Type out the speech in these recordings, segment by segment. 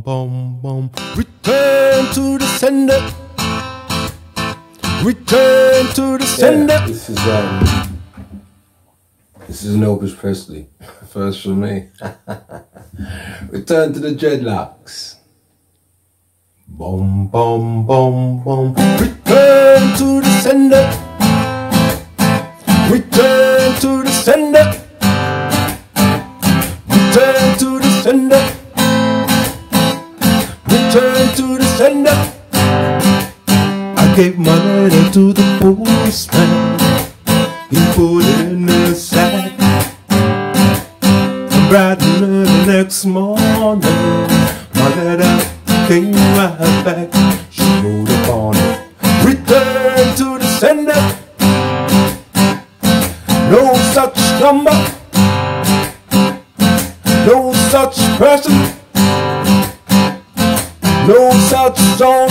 boom, boom. Return to the sender. Return to the sender. Yeah, this is um, this is an Elvis Presley, first for me. Return to the dreadlocks. Boom, boom, boom, boom. Return to the sender. To the. I gave my letter to the postman. He put it in the sack. And bright and early next morning, my letter came right back. She wrote upon it. Return to the sender. No such number. No such person. No such song.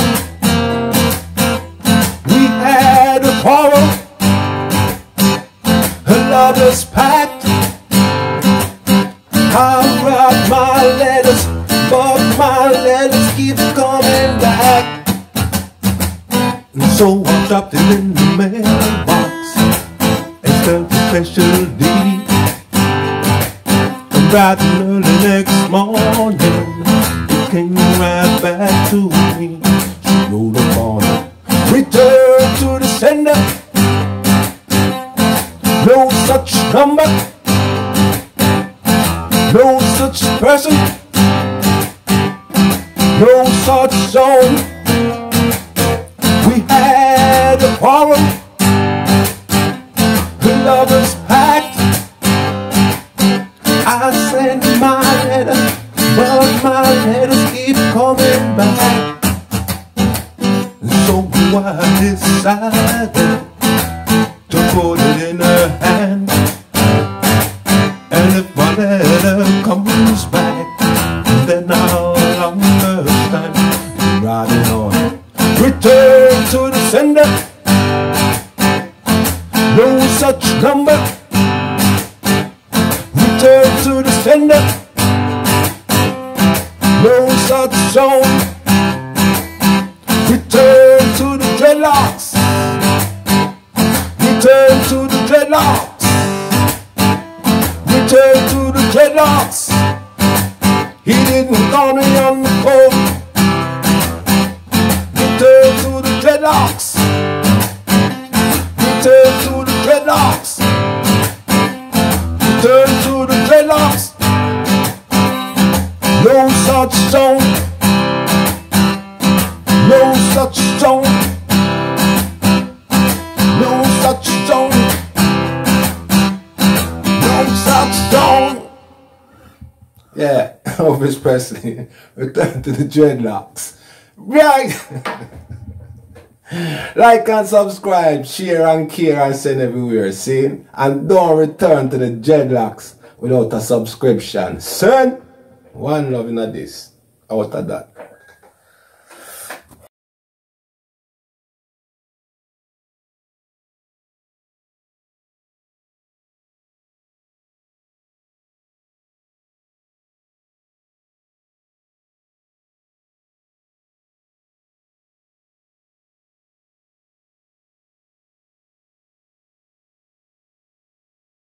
We had a quarrel. A lover's pact. I write my letters, but my letters keep coming back. And so I dropped it in the mailbox spelled a special deed. Bright and early next morning, came right back to me. She wrote upon it, return to the sender. No such number. No such person, no such zone. We had a quarrel, the lovers pact. I sent my letter, but my letters keep coming back. So I decided to put it in her hand. And if my letter comes back, then I'll understand. Riding on. Return to the sender. No such number. Return to the sender. Zone. Return to the dreadlocks. Return to the dreadlocks. Return to the dreadlocks. He didn't call me on the phone. Return to the dreadlocks. Return to the dreadlocks. Return to the dreadlocks. No such song. Song. No such song. No such song. Yeah, Elvis Presley. Return to the dreadlocks. Right. like and subscribe, share and care and send everywhere. See? And don't return to the dreadlocks without a subscription. Son, one love in this. Out of that.